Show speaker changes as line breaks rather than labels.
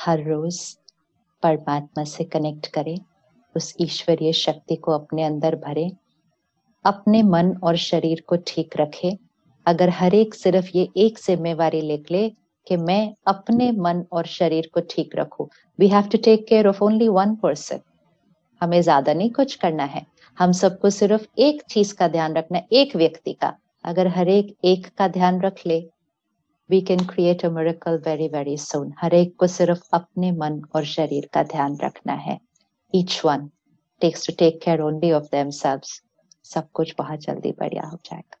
हर रोज परमात्मा से कनेक्ट करें, उस ईश्वरीय शक्ति को अपने अंदर भरे, अपने मन और शरीर को ठीक रखे। अगर हर एक सिर्फ़ ये एक जिम्मेवारी लिख ले कि मैं अपने मन और शरीर को ठीक रखूँ we have to take care of only one person हमें ज़्यादा नहीं कुछ करना है। हम सबको सिर्फ़ एक चीज़ का ध्यान रखना एक व्यक्ति का। अगर हर एक एक का ध्यान रख ले we can create a miracle very very सुन हर एक को सिर्फ़ अपने मन और शरीर का ध्यान रखना है। Each one takes to take care only of them सब कुछ बहुत जल्दी बढ़िया हो जाएगा।